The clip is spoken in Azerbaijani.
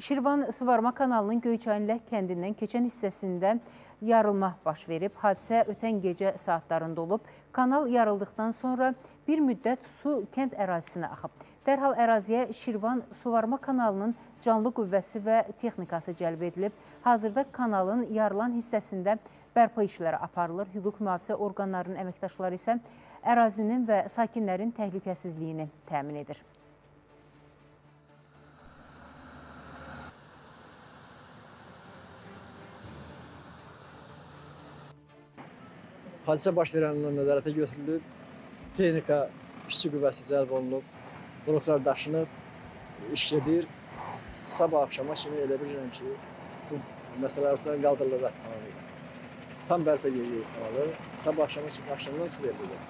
Şirvan Suvarma kanalının Göyçayın Lək kəndindən keçən hissəsində yarılma baş verib. Hadisə ötən gecə saatlarında olub. Kanal yarıldıqdan sonra bir müddət su kənd ərazisinə axıb. Dərhal əraziyə Şirvan Suvarma kanalının canlı qüvvəsi və texnikası cəlb edilib. Hazırda kanalın yarılan hissəsində bərpa işləri aparılır. Hüquq mühafizə orqanlarının əməkdaşları isə ərazinin və sakinlərin təhlükəsizliyini təmin edir. Hadisə baş verəndən nəzarətə götürülüb, texnika işçi qüvvəsi cəlb olunub, bloklar daşınıb, iş gedir. Sabah axşama kimi elə bilirəm ki, bu məsələ ortadan qaldırılacaq tamamilə. Tam bərpa yeri kanalı. Sabah axşama kimi axşamdan su verilir.